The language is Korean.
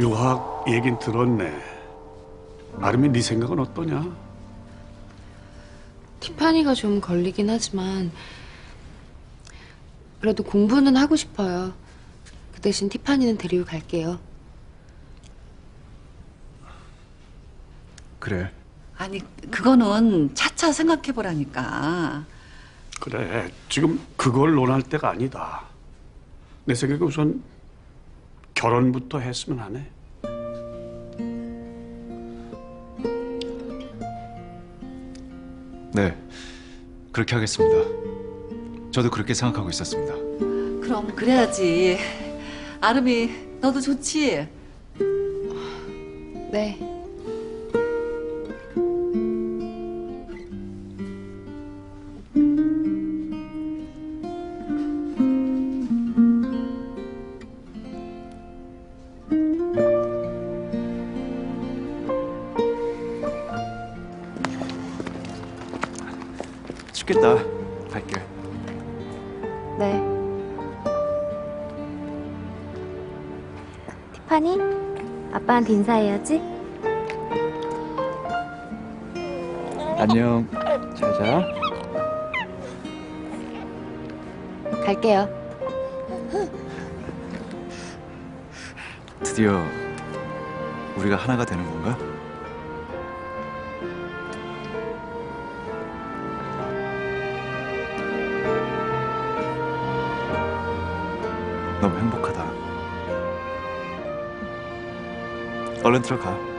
유학 얘긴 들었네. 아름이 네 생각은 어떠냐? 티파니가 좀 걸리긴 하지만 그래도 공부는 하고 싶어요. 그 대신 티파니는 데리고 갈게요. 그래. 아니 그거는 차차 생각해 보라니까. 그래, 지금 그걸 논할 때가 아니다. 내 생각에 우선 결혼부터 했으면 하네. 네. 그렇게 하겠습니다. 저도 그렇게 생각하고 있었습니다. 그럼 그래야지. 아름이 너도 좋지. 네. 춥겠다. 갈게. 네. 티파니, 아빠한테 인사해야지. 안녕. 잘 자. 갈게요. 드디어 우리가 하나가 되는 건가? 너무 행복하다. 얼른 들어가.